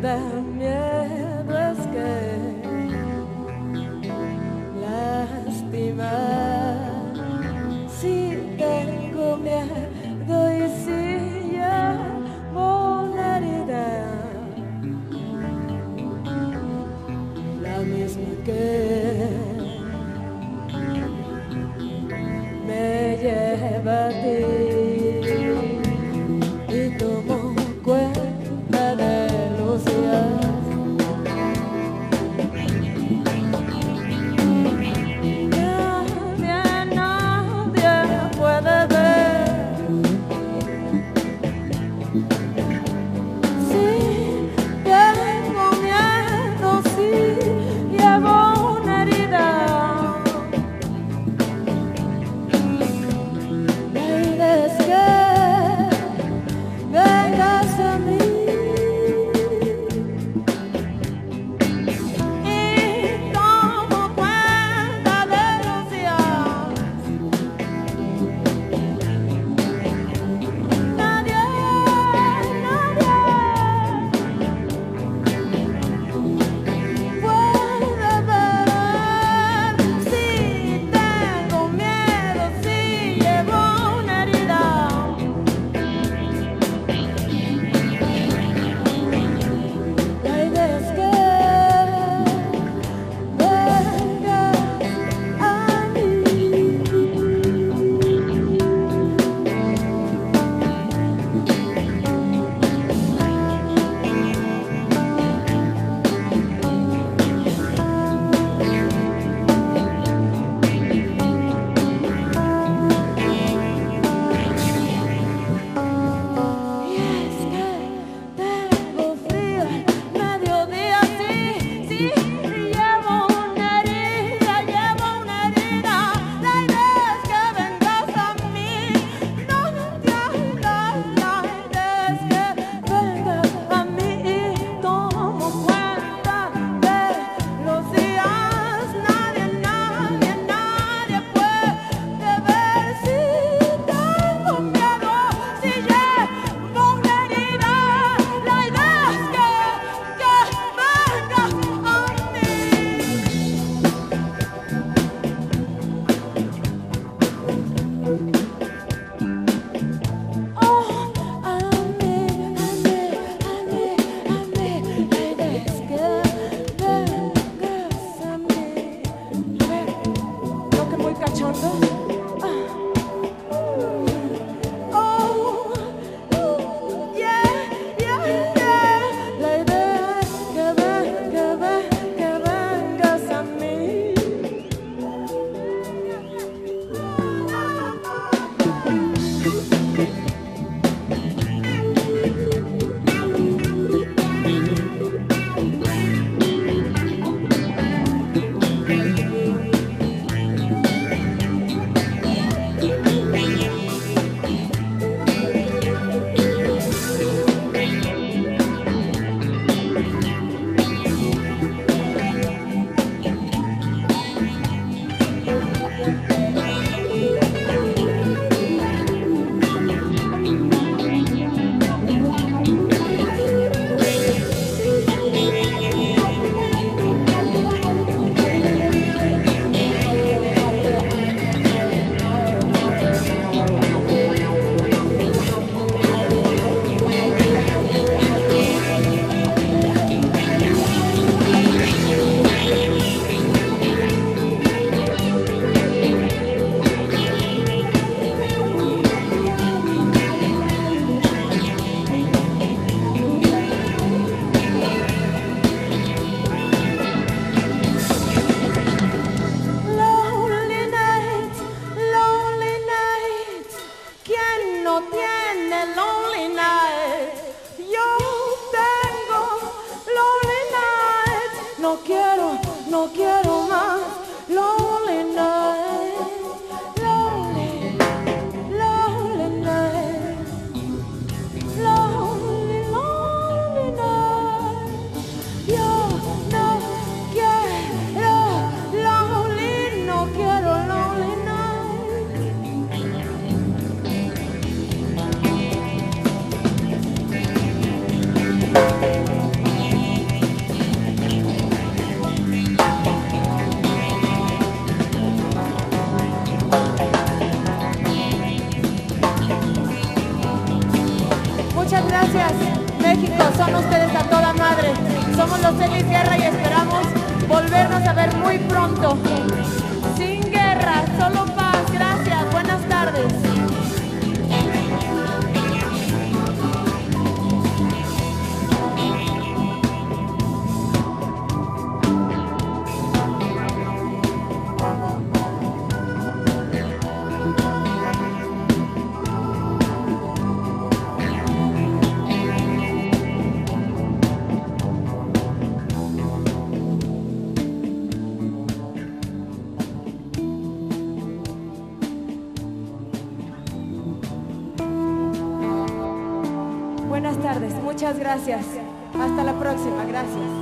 them, yeah. no quiero los Buenas tardes, muchas gracias. Hasta la próxima, gracias.